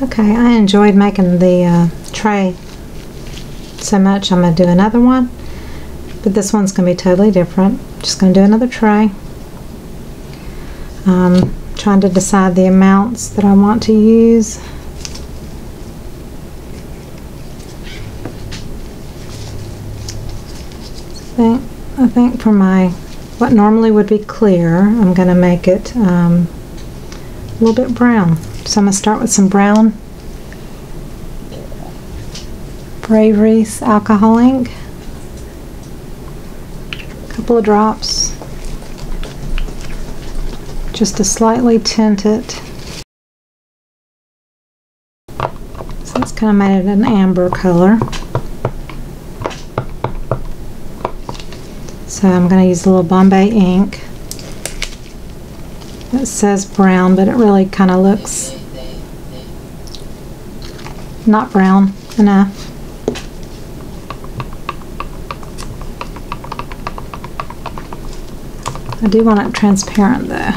Okay, I enjoyed making the uh, tray so much I'm going to do another one. But this one's going to be totally different. Just going to do another tray. Um, trying to decide the amounts that I want to use. I think, I think for my, what normally would be clear, I'm going to make it um, a little bit brown. So I'm going to start with some brown Brea Reese alcohol ink. A couple of drops. Just to slightly tint it. So it's kind of made it an amber color. So I'm going to use a little Bombay ink. It says brown, but it really kind of looks not brown enough. I do want it transparent though.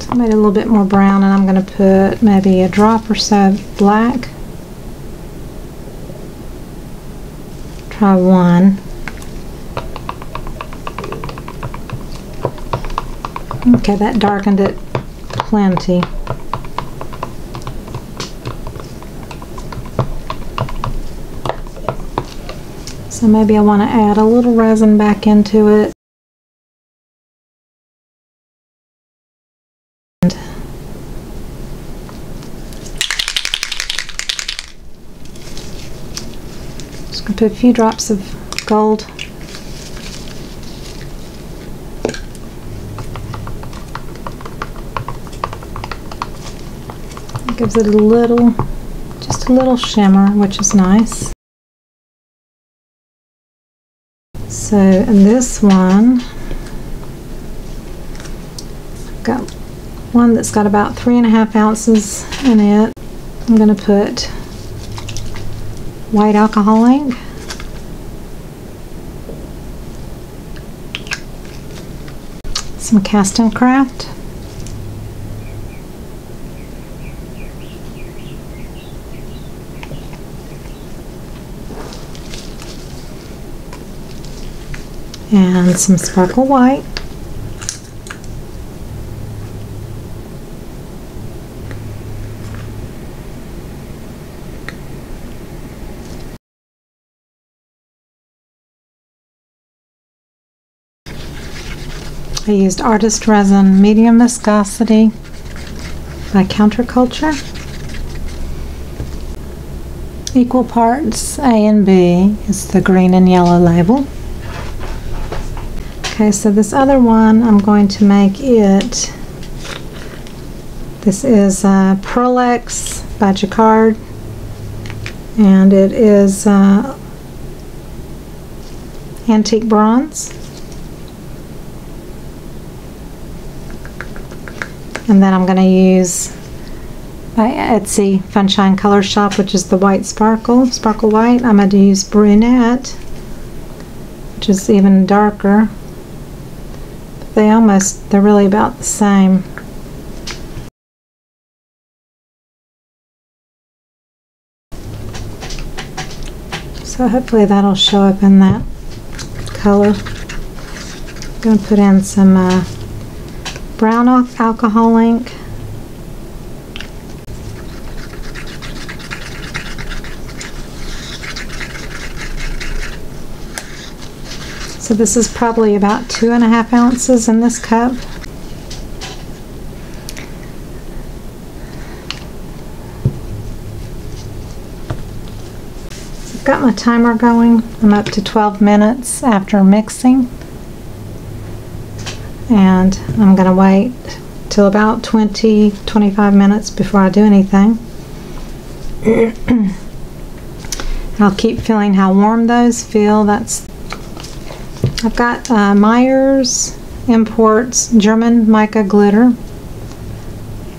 So I made it a little bit more brown and I'm going to put maybe a drop or so of black. Try one. Okay, that darkened it plenty. So maybe I want to add a little resin back into it. Just going to put a few drops of gold. gives it a little, just a little shimmer, which is nice. So in this one, I've got one that's got about three and a half ounces in it. I'm going to put white alcohol ink. Some Castin' Craft. And some sparkle white. I used Artist Resin Medium Viscosity by Counterculture. Equal parts A and B is the green and yellow label. Okay, so this other one, I'm going to make it, this is uh, Pearl Ex by Jacquard, and it is uh, antique bronze. And then I'm going to use by Etsy Funshine Color Shop, which is the white sparkle, sparkle white. I'm going to use brunette, which is even darker they almost, they're really about the same. So hopefully that'll show up in that color. I'm going to put in some uh, brown alcohol ink. So this is probably about two and a half ounces in this cup. I've got my timer going. I'm up to 12 minutes after mixing. And I'm going to wait till about 20, 25 minutes before I do anything. I'll keep feeling how warm those feel. That's I've got uh, Meyers Imports German mica glitter.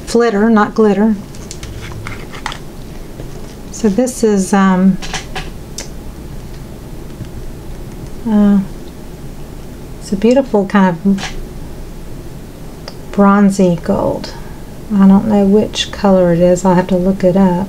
Flitter, not glitter. So this is um, uh, it's a beautiful kind of bronzy gold. I don't know which color it is. I'll have to look it up.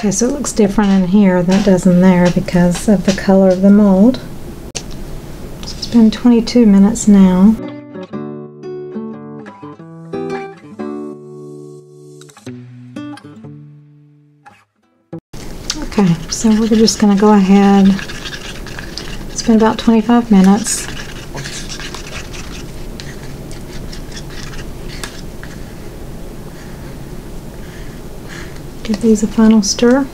Okay, so it looks different in here than it does in there because of the color of the mold. So it's been 22 minutes now. Okay, so we're just going to go ahead. It's been about 25 minutes. Give these a final stir.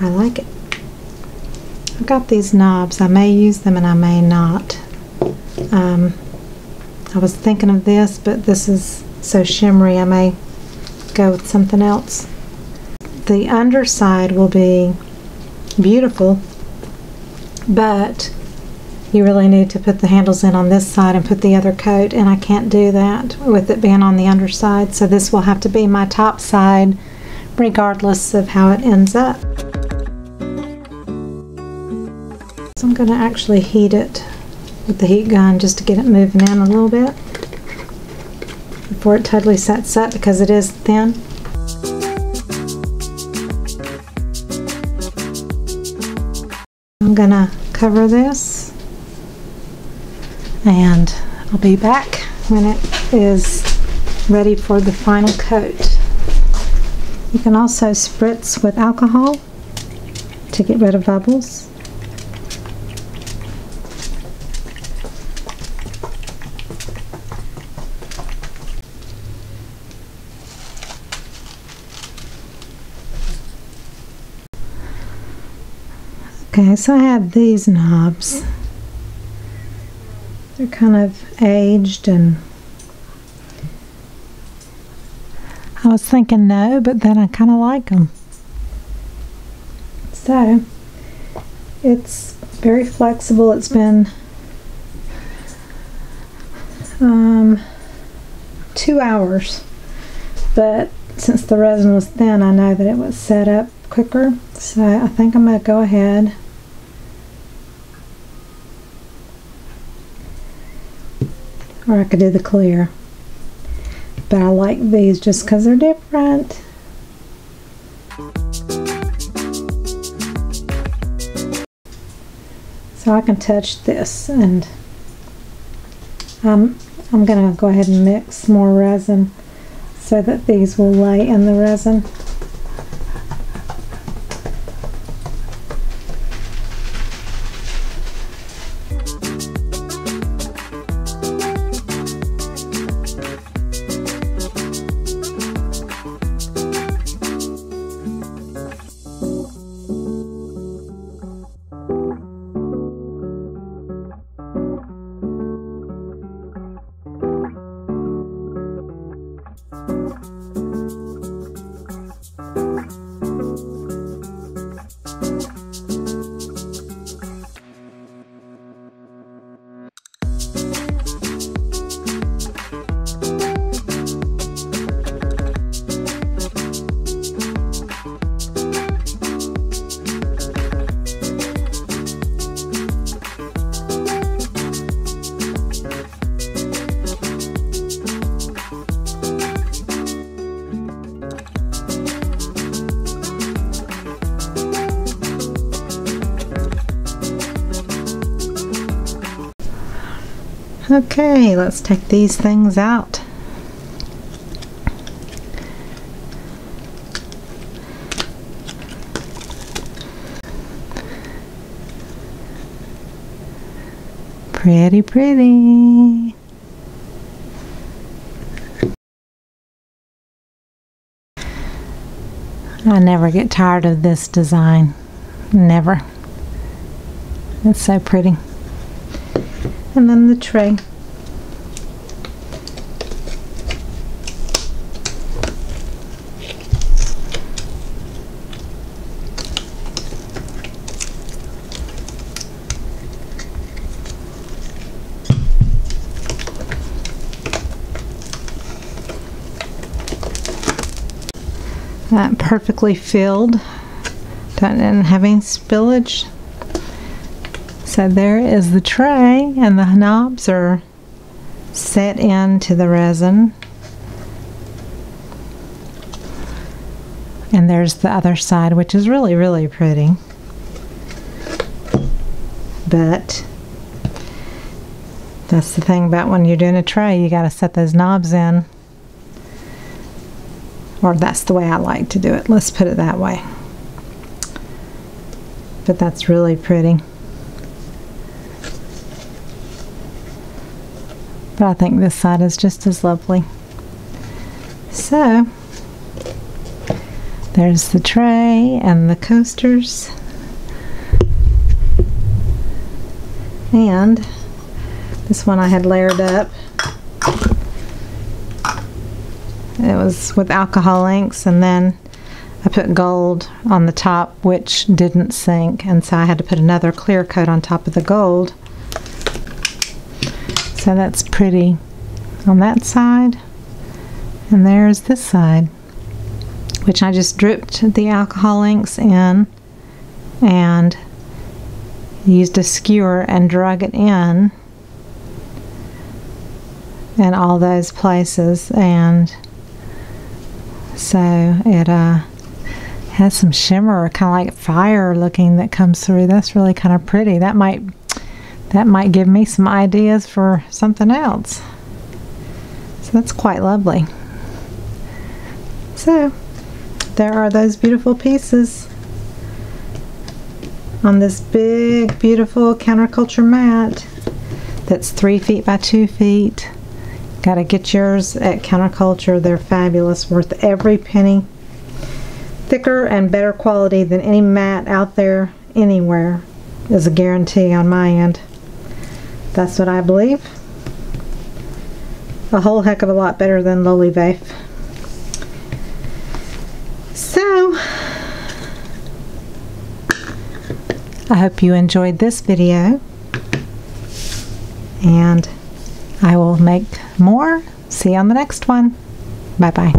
I like it. I've got these knobs. I may use them and I may not. Um, I was thinking of this, but this is so shimmery I may go with something else. The underside will be beautiful, but you really need to put the handles in on this side and put the other coat, and I can't do that with it being on the underside, so this will have to be my top side regardless of how it ends up. So I'm going to actually heat it with the heat gun just to get it moving in a little bit before it totally sets up because it is thin. I'm going to cover this and I'll be back when it is ready for the final coat. You can also spritz with alcohol to get rid of bubbles. Okay, so I have these knobs. They're kind of aged and I was thinking no, but then I kind of like them. So, it's very flexible. It's been um, two hours, but since the resin was thin, I know that it was set up quicker. So I think I'm going to go ahead or I could do the clear. But I like these just because they're different. So I can touch this and um, I'm, I'm going to go ahead and mix more resin so that these will lay in the resin. Okay, let's take these things out. Pretty, pretty. I never get tired of this design. Never. It's so pretty. And then the tray. That perfectly filled. Have any spillage. So there is the tray and the knobs are set into the resin. And there's the other side, which is really, really pretty. But that's the thing about when you're doing a tray, you got to set those knobs in. Or that's the way I like to do it. Let's put it that way. But that's really pretty. But I think this side is just as lovely. So, there's the tray and the coasters. And this one I had layered up. It was with alcohol inks and then I put gold on the top which didn't sink and so I had to put another clear coat on top of the gold. So that's pretty on that side. And there's this side which I just dripped the alcohol inks in and used a skewer and drug it in in all those places. And so it uh, has some shimmer kind of like fire looking that comes through. That's really kind of pretty. That might that might give me some ideas for something else. So that's quite lovely. So there are those beautiful pieces on this big beautiful counterculture mat that's three feet by two feet. Got to get yours at counterculture. They're fabulous worth every penny. Thicker and better quality than any mat out there anywhere is a guarantee on my end that's what I believe a whole heck of a lot better than Lowly Vafe so I hope you enjoyed this video and I will make more. See you on the next one. Bye bye.